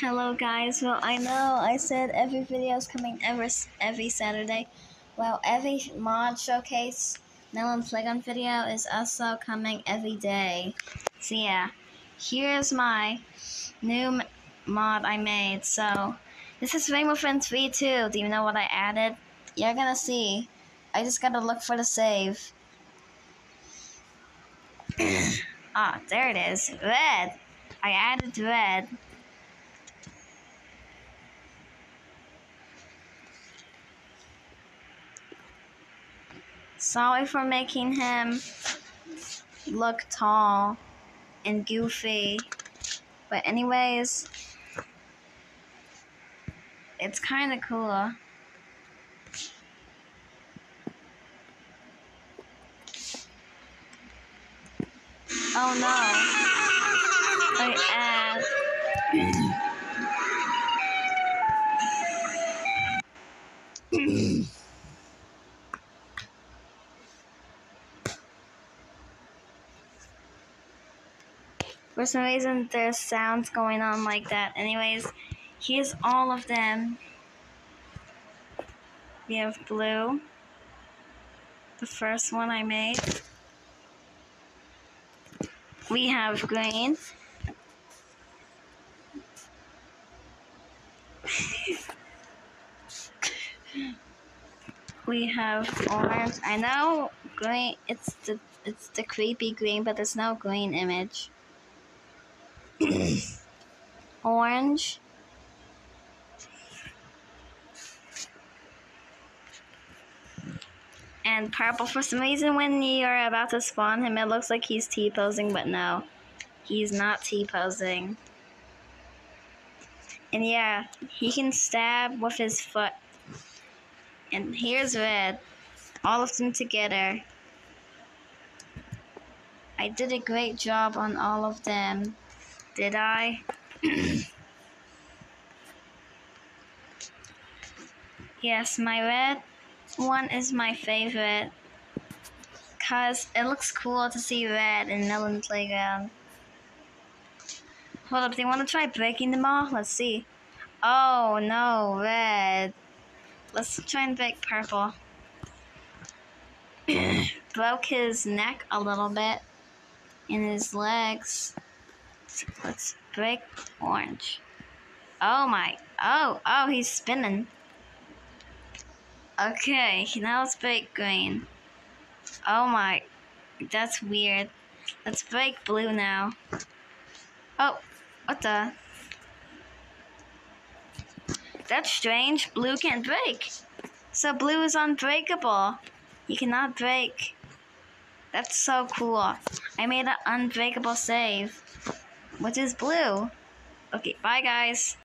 Hello guys. Well, I know I said every video is coming every every Saturday. Well, every mod showcase Melon Playground video is also coming every day. So yeah, here's my new mod I made. So this is Rainbow Friends V2. Do you know what I added? You're gonna see. I just gotta look for the save. ah, there it is. Red. I added red. Sorry for making him look tall and goofy. But anyways, it's kind of cool. Oh no. I add For some reason, there's sounds going on like that. Anyways, here's all of them. We have blue, the first one I made. We have green. we have orange. I know green. It's the it's the creepy green, but there's no green image. orange. And purple. For some reason, when you're about to spawn him, it looks like he's T-posing, but no. He's not T-posing. And yeah, he can stab with his foot. And here's red. All of them together. I did a great job on all of them. Did I? yes, my red one is my favorite. Cause it looks cool to see red in Melon Playground. Hold up, you want to try breaking them all? Let's see. Oh no, red. Let's try and break purple. Broke his neck a little bit. And his legs. Let's break orange. Oh my. Oh, oh, he's spinning. Okay, now let's break green. Oh my. That's weird. Let's break blue now. Oh, what the? That's strange. Blue can't break. So blue is unbreakable. You cannot break. That's so cool. I made an unbreakable save which is blue. Okay, bye guys.